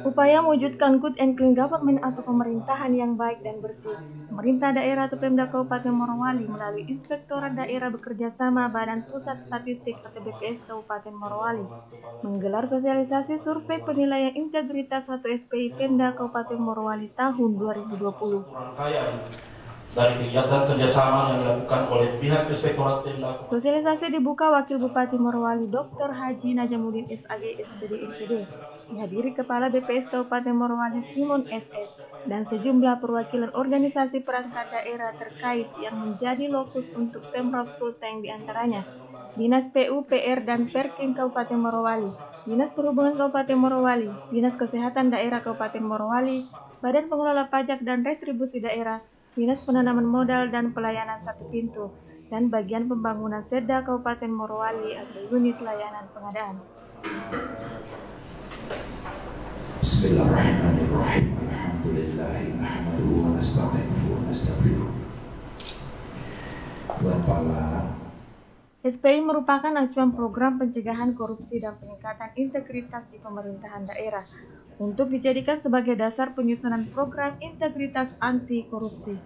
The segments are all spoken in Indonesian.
Upaya mewujudkan good and clean government atau pemerintahan yang baik dan bersih. Pemerintah daerah atau Pemda Kabupaten Morowali melalui Inspektorat Daerah bekerja sama Badan Pusat Statistik atau BPS Kabupaten Morowali menggelar sosialisasi survei penilaian integritas 1 SPI Pemda Kabupaten Morowali tahun 2020 dari kegiatan kerjasama yang dilakukan oleh pihak Inspektorat Pemda. Sosialisasi dibuka Wakil Bupati Morowali Dr. Haji Najamuddin SAG SPD NPD, dihadiri Kepala BPS Kabupaten Morowali Simon SS, dan sejumlah perwakilan organisasi perangkat daerah terkait yang menjadi lokus untuk Pemprov Sulteng di antaranya Dinas PU, PR, dan Perkin Kabupaten Morowali, Dinas Perhubungan Kabupaten Morowali, Dinas Kesehatan Daerah Kabupaten Morowali, Badan Pengelola Pajak dan Retribusi Daerah, Dinas Penanaman Modal dan Pelayanan Satu Pintu, dan bagian pembangunan Seda Kabupaten Morowali atau unit layanan pengadaan. Bismillahirrahmanirrahim. Alhamdulillah nahmaduhu wa nasta'inuhu wa nastaghfiruh. SPI merupakan acuan program pencegahan korupsi dan peningkatan integritas di pemerintahan daerah untuk dijadikan sebagai dasar penyusunan program integritas anti korupsi.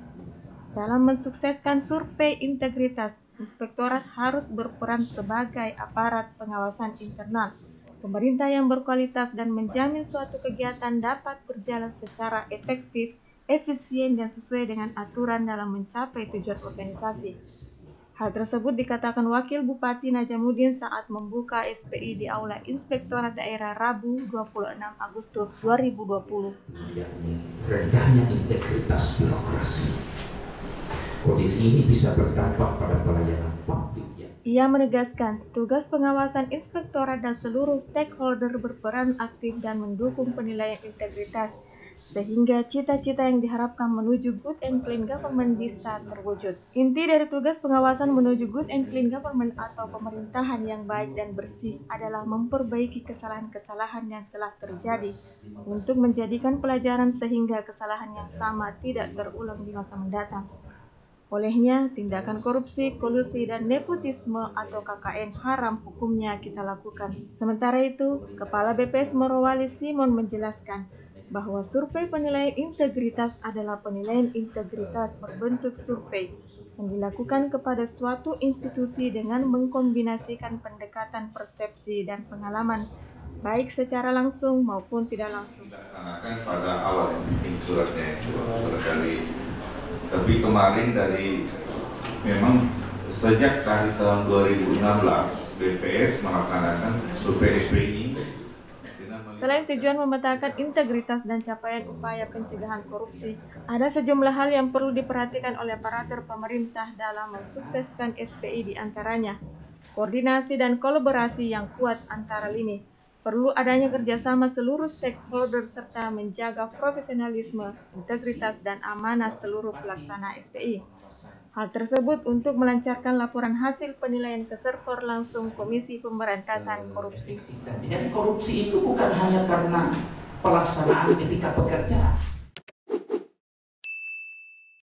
Dalam mensukseskan survei integritas, inspektorat harus berperan sebagai aparat pengawasan internal pemerintah yang berkualitas dan menjamin suatu kegiatan dapat berjalan secara efektif, efisien, dan sesuai dengan aturan dalam mencapai tujuan organisasi. Hal tersebut dikatakan Wakil Bupati Najamuddin saat membuka SPI di Aula Inspektorat Daerah Rabu 26 Agustus 2020. yakni rendahnya integritas birokrasi. Kondisi ini bisa berdampak pada pelayanan publik yang Ia menegaskan, tugas pengawasan inspektorat dan seluruh stakeholder berperan aktif dan mendukung penilaian integritas, sehingga cita-cita yang diharapkan menuju good and clean government bisa terwujud. Inti dari tugas pengawasan menuju good and clean government atau pemerintahan yang baik dan bersih adalah memperbaiki kesalahan-kesalahan yang telah terjadi untuk menjadikan pelajaran sehingga kesalahan yang sama tidak terulang di masa mendatang. Olehnya, tindakan korupsi, kolusi, dan nepotisme atau KKN haram hukumnya kita lakukan. Sementara itu, Kepala BPS Morowali Simon menjelaskan bahwa survei penilaian integritas adalah penilaian integritas berbentuk survei yang dilakukan kepada suatu institusi dengan mengkombinasikan pendekatan persepsi dan pengalaman baik secara langsung maupun tidak langsung. dilaksanakan pada awal bikin suratnya itu surat tapi kemarin dari memang sejak dari tahun 2016 BPS melaksanakan survei SPI Selain tujuan memetakan integritas dan capaian upaya pencegahan korupsi, ada sejumlah hal yang perlu diperhatikan oleh aparatur pemerintah dalam mensukseskan SPI di antaranya. Koordinasi dan kolaborasi yang kuat antara lini. Perlu adanya kerjasama seluruh stakeholder serta menjaga profesionalisme, integritas, dan amanah seluruh pelaksana SPI. Hal tersebut untuk melancarkan laporan hasil penilaian ke server langsung Komisi Pemberantasan Korupsi. Jadi korupsi itu bukan hanya karena pelaksanaan etika pekerjaan,